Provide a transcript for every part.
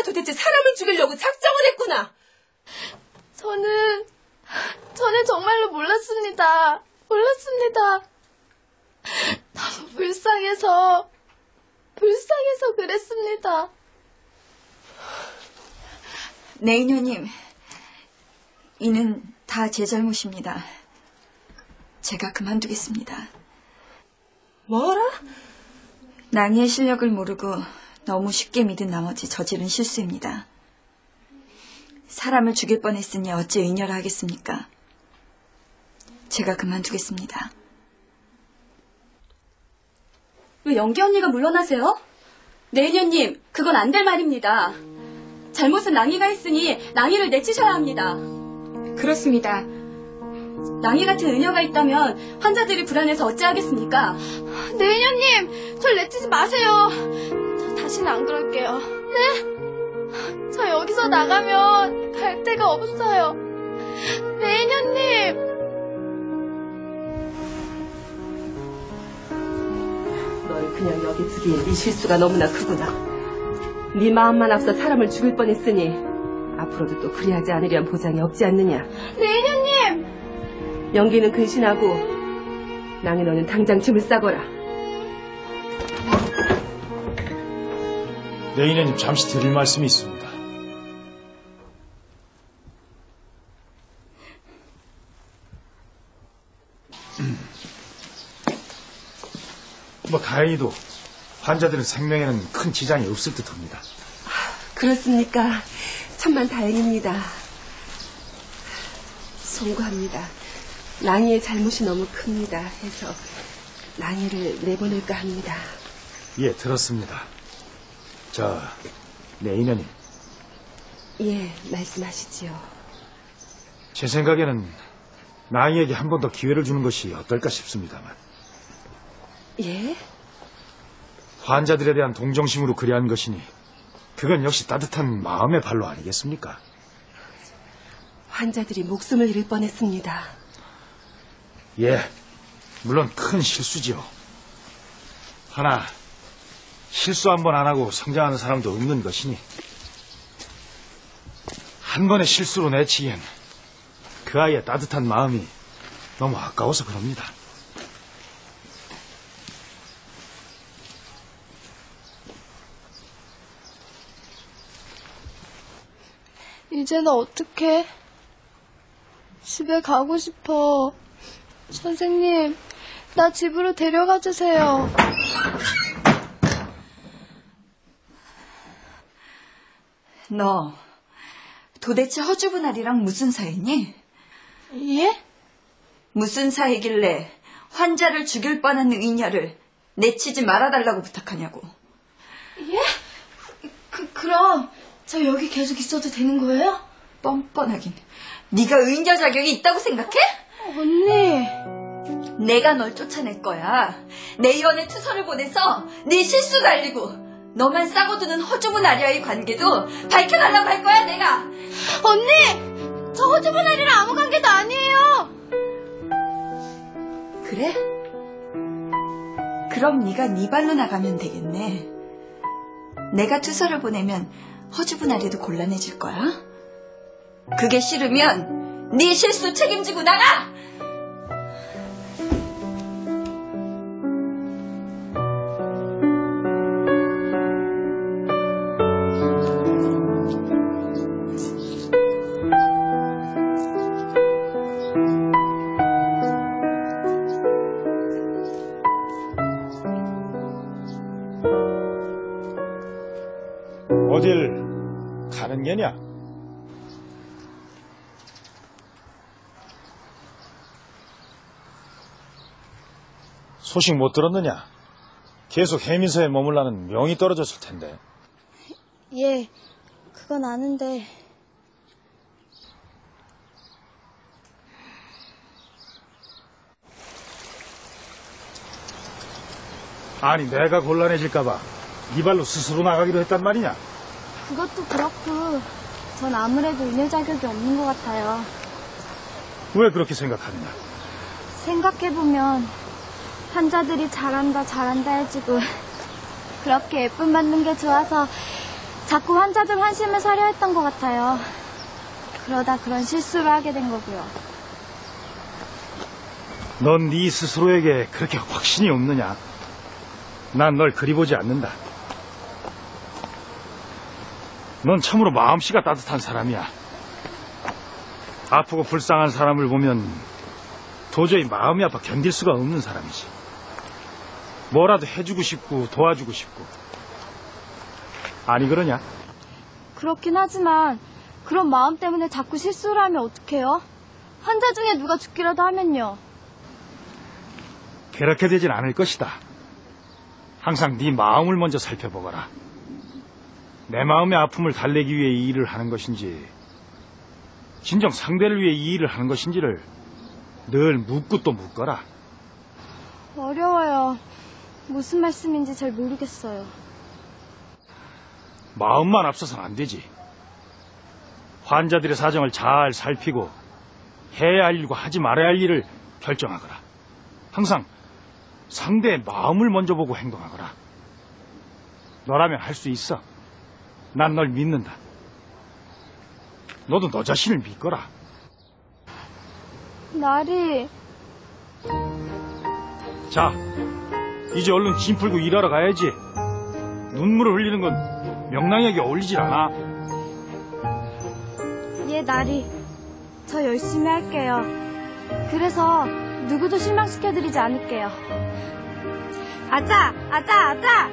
네가 도대체 사람을 죽이려고 작정을 했구나. 저는, 저는 정말로 몰랐습니다. 몰랐습니다. 너무 불쌍해서, 불쌍해서 그랬습니다. 네 이녀님, 이는 다 제 잘못입니다. 제가 그만두겠습니다. 뭐라? 낭이의 실력을 모르고 너무 쉽게 믿은 나머지 저지른 실수입니다. 사람을 죽일 뻔했으니 어찌 의녀를 하겠습니까? 제가 그만두겠습니다. 왜 연기 언니가 물러나세요? 내년님, 그건 안 될 말입니다. 잘못은 낭이가 했으니 낭이를 내치셔야 합니다. 그렇습니다. 낭이 같은 의녀가 있다면 환자들이 불안해서 어찌하겠습니까? 내년님, 절 내치지 마세요. 저 다시는 안 그럴게요. 네? 저 여기서 나가면 갈 데가 없어요. 내년님! 널 그냥 여기 두기에 네 실수가 너무나 크구나. 네 마음만 앞서 사람을 죽일 뻔했으니 앞으로도 또 그리하지 않으련 보장이 없지 않느냐. 내년님! 연기는 근신하고 낭이 너는 당장 짐을 싸거라. 네이네님 잠시 드릴 말씀이 있습니다. 뭐 다행히도 환자들은 생명에는 큰 지장이 없을 듯합니다. 그렇습니까? 천만 다행입니다. 송구합니다. 낭이의 잘못이 너무 큽니다. 해서 낭이를 내보낼까 합니다. 예, 들었습니다. 저 네이네님, 예, 말씀하시지요. 제 생각에는 나이에게 한 번 더 기회를 주는 것이 어떨까 싶습니다만 예? 환자들에 대한 동정심으로 그리한 것이니 그건 역시 따뜻한 마음의 발로 아니겠습니까? 환자들이 목숨을 잃을 뻔했습니다. 예, 물론 큰 실수지요. 하나, 실수 한 번 안 하고 성장하는 사람도 없는 것이니, 한 번의 실수로 내치기엔 그 아이의 따뜻한 마음이 너무 아까워서 그럽니다. 이제는 어떡해? 집에 가고 싶어. 선생님, 나 집으로 데려가 주세요. 너 도대체 허주부날이랑 무슨 사이니? 예? 무슨 사이길래 환자를 죽일 뻔한 의녀를 내치지 말아달라고 부탁하냐고. 그, 그럼, 저 여기 계속 있어도 되는 거예요? 뻔뻔하긴. 네가 의녀 자격이 있다고 생각해? 언니. 내가 널 쫓아낼 거야. 내 일원에 투서를 보내서 네 실수 달리고 너만 싸고 두는 허주부 나리와의 관계도 밝혀달라고 할 거야 내가. 언니! 저 허주부 나리랑 아무 관계도 아니에요! 그래? 그럼 네가 네 발로 나가면 되겠네. 내가 투서를 보내면 허주부 나리도 곤란해질 거야. 그게 싫으면 네 실수 책임지고 나가. 어딜 가는 게냐? 소식 못 들었느냐? 계속 해민서에 머물라는 명이 떨어졌을 텐데. 예, 그건 아는데. 아니 내가 곤란해질까봐 네 발로 스스로 나가기로 했단 말이냐? 그것도 그렇고, 전 아무래도 은혜 자격이 없는 것 같아요. 왜 그렇게 생각하느냐? 생각해보면, 환자들이 잘한다, 잘한다 해주고, 그렇게 예쁨 받는 게 좋아서, 자꾸 환자들 환심을 사려 했던 것 같아요. 그러다 그런 실수를 하게 된 거고요. 넌 네 스스로에게 그렇게 확신이 없느냐? 난 널 그리 보지 않는다. 넌 참으로 마음씨가 따뜻한 사람이야. 아프고 불쌍한 사람을 보면 도저히 마음이 아파 견딜 수가 없는 사람이지. 뭐라도 해주고 싶고 도와주고 싶고. 아니 그러냐? 그렇긴 하지만 그런 마음 때문에 자꾸 실수를 하면 어떡해요? 환자 중에 누가 죽기라도 하면요. 그렇게 되진 않을 것이다. 항상 네 마음을 먼저 살펴보거라. 내 마음의 아픔을 달래기 위해 이 일을 하는 것인지, 진정 상대를 위해 이 일을 하는 것인지를 늘 묻고 또 묻거라. 어려워요. 무슨 말씀인지 잘 모르겠어요. 마음만 앞서선 안 되지. 환자들의 사정을 잘 살피고 해야 할 일과 하지 말아야 할 일을 결정하거라. 항상 상대의 마음을 먼저 보고 행동하거라. 너라면 할 수 있어. 난 널 믿는다. 너도 너 자신을 믿거라. 나리, 자, 이제 얼른 짐 풀고 일하러 가야지. 눈물을 흘리는 건 명랑하게 어울리질 않아. 예, 나리. 저 열심히 할게요. 그래서 누구도 실망시켜드리지 않을게요. 아자, 아자, 아자!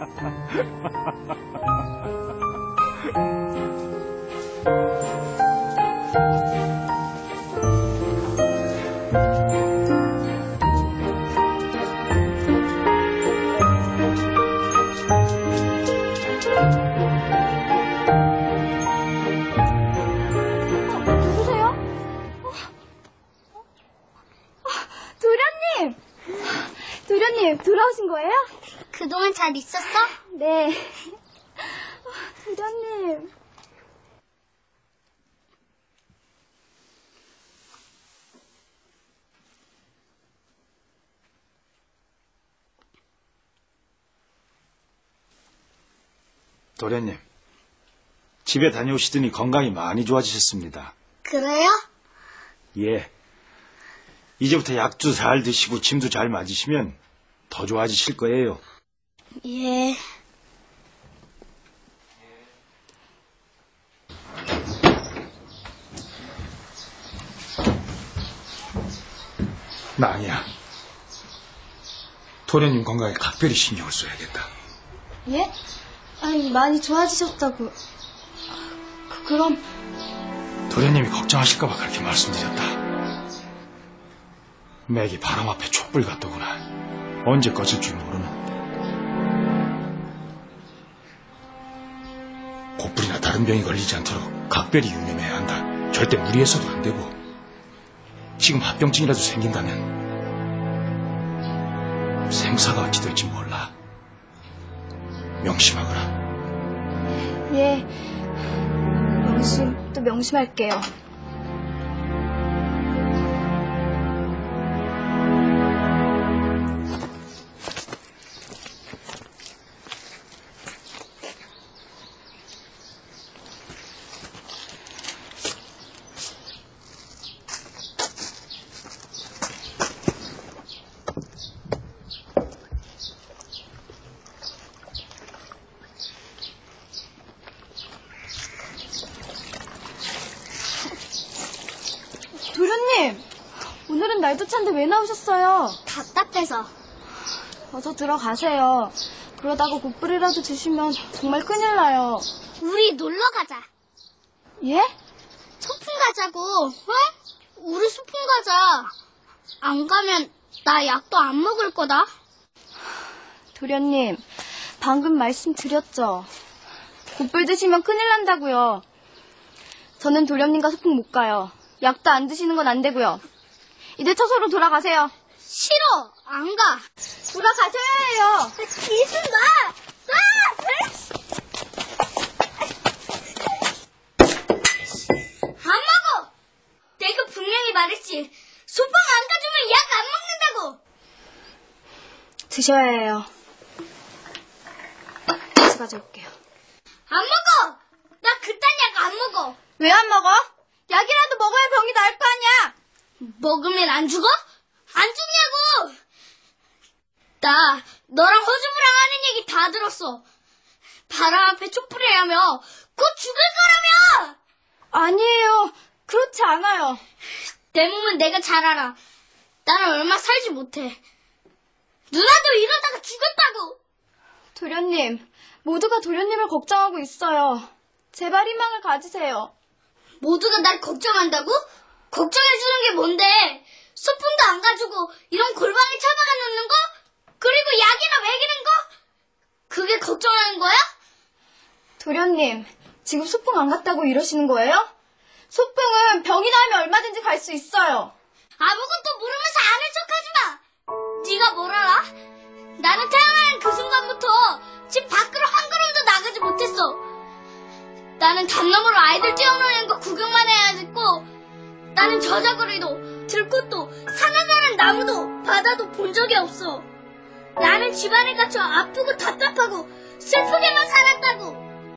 哈哈哈哈哈哈。 그동안 잘 있었어? 네. 어, 도련님. 도련님, 집에 다녀오시더니 건강이 많이 좋아지셨습니다. 그래요? 예. 이제부터 약도 잘 드시고 짐도 잘 맞으시면 더 좋아지실 거예요. 예. 나 아니야. 도련님 건강에 각별히 신경을 써야겠다. 예? 아니, 많이 좋아지셨다고. 그, 그럼, 도련님이 걱정하실까봐 그렇게 말씀드렸다. 맥이 바람 앞에 촛불 같더구나. 언제 꺼질 줄 모르는. 불이나 다른 병이 걸리지 않도록 각별히 유념해야 한다. 절대 무리해서도 안 되고. 지금 합병증이라도 생긴다면 생사가 어찌 될지 몰라. 명심하거라. 예. 명심, 또 명심할게요. 찬데 왜 나오셨어요? 답답해서. 어서 들어가세요. 그러다가 곧불이라도 드시면 정말 큰일 나요. 우리 놀러 가자. 예? 소풍 가자고. 어? 우리 소풍 가자. 안 가면 나 약도 안 먹을 거다. 도련님, 방금 말씀드렸죠. 곧불 드시면 큰일 난다고요. 저는 도련님과 소풍 못 가요. 약도 안 드시는 건 안 되고요. 이제 처소로 돌아가세요. 싫어. 안 가. 돌아가셔야 해요. 이순 나. 안 먹어. 내가 분명히 말했지. 소풍 안 가주면 약 안 먹는다고. 드셔야 해요. 가져올게요. 안 먹어! 나 그딴 약 안 먹어! 왜 안 먹어? 약이라도 먹어야 병이 나을 거 아니야! 먹으면 안 죽어? 안 죽냐고! 나 너랑 허주부랑 하는 얘기 다 들었어. 바람 앞에 촛불이라며 곧 죽을 거라며! 아니에요. 그렇지 않아요. 내 몸은 내가 잘 알아. 나는 얼마 살지 못해. 누나도 이러다가 죽었다고! 도련님, 모두가 도련님을 걱정하고 있어요. 제발 희망을 가지세요. 모두가 날 걱정한다고? 걱정해주는 게 뭔데? 소품도 안 가지고 이런 골방에 처박아 놓는 거? 그리고 약이나 먹이는 거? 그게 걱정하는 거야? 도련님, 지금 소풍 안 갔다고 이러시는 거예요? 소풍은 병이 나면 얼마든지 갈 수 있어요. 아무것도 모르면서 아는 척하지 마. 네가 뭘 알아? 나는 태어나는 그 순간부터 집 밖으로 한 걸음도 나가지 못했어. 나는 담너머로 아이들 뛰어노는 거 구경만 해야겠고, 나는 저자거리도 들꽃도 산에 사는 나무도 바다도 본 적이 없어. 나는 집안에 갇혀 아프고 답답하고 슬프게만 살았다고.